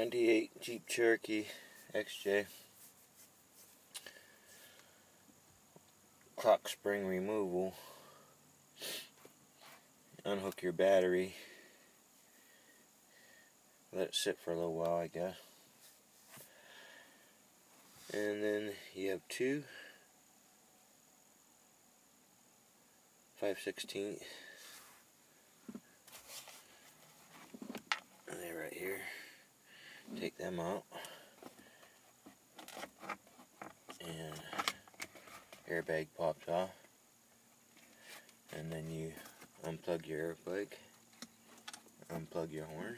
98 Jeep Cherokee XJ clock spring removal. Unhook your battery. Let it sit for a little while I guess. And then you have two 5 16 they right here take them out. And airbag pops off. And then you unplug your airbag unplug your horn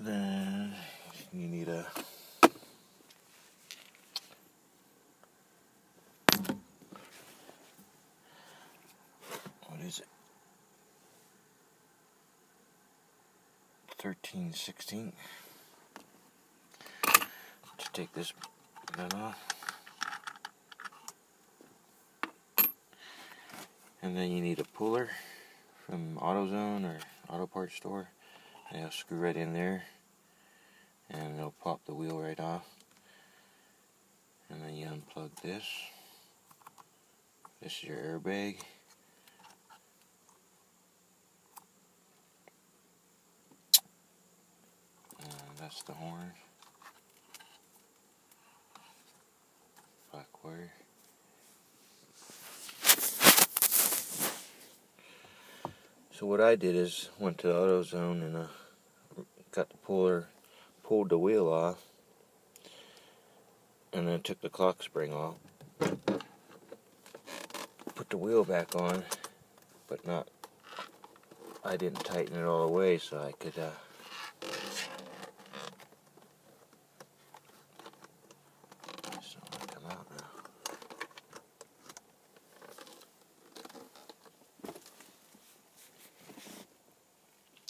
Then you need a what is it? Thirteen sixteen to take this gun off. And then you need a puller from AutoZone or Auto Parts Store. And will screw right in there and it'll pop the wheel right off. And then you unplug this. This is your airbag. That's the horn. So what I did is went to the AutoZone and uh, got the puller, pulled the wheel off, and then took the clock spring off. Put the wheel back on, but not. I didn't tighten it all the way so I could. Uh, so come out now.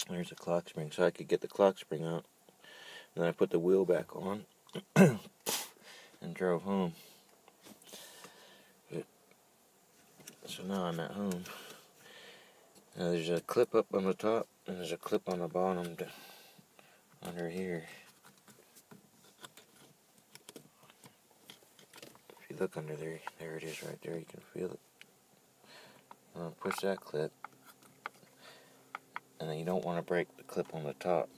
There's a clock spring, so I could get the clock spring out. And then I put the wheel back on and drove home. But, so now I'm at home. Now there's a clip up on the top, and there's a clip on the bottom to, under here. If you look under there, there it is right there, you can feel it. I'm going to push that clip and then you don't want to break the clip on the top.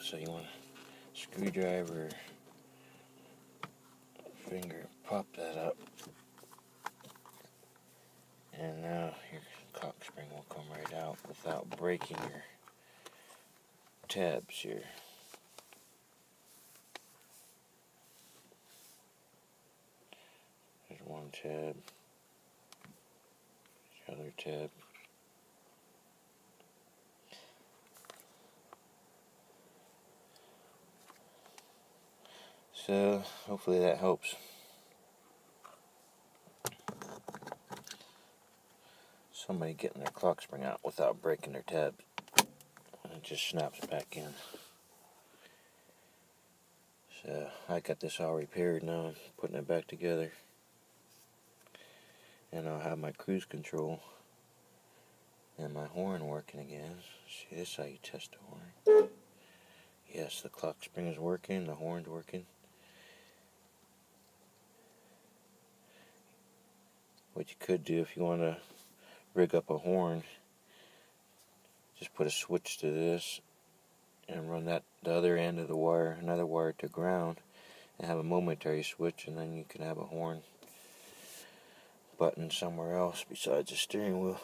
So you want a screwdriver finger pop that up. And now your clock spring will come right out without breaking your tabs here. There's one tab. The other tab So hopefully that helps. Somebody getting their clock spring out without breaking their tabs. It just snaps back in. So I got this all repaired now. I'm putting it back together. And I'll have my cruise control and my horn working again. See, this is how you test the horn. Yes, the clock spring is working, the horn's working. What you could do if you want to rig up a horn. Just put a switch to this and run that the other end of the wire another wire to ground and have a momentary switch and then you can have a horn button somewhere else besides the steering wheel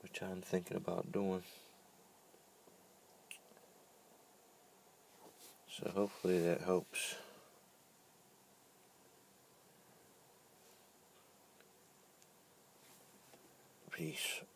which I'm thinking about doing. So hopefully that helps Isso.